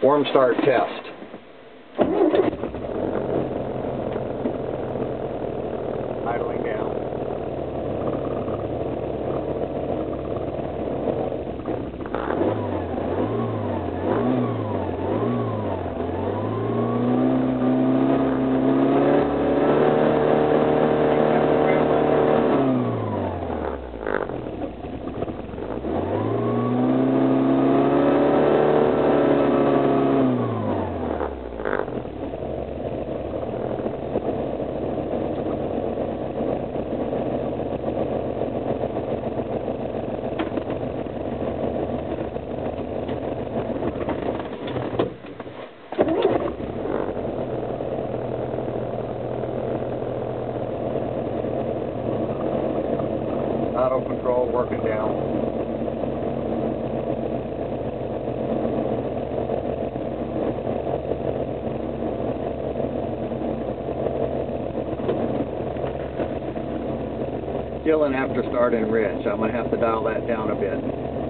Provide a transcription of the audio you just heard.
Warm start test. Idling down. Auto control working down. Still in after start enrich. I'm gonna have to dial that down a bit.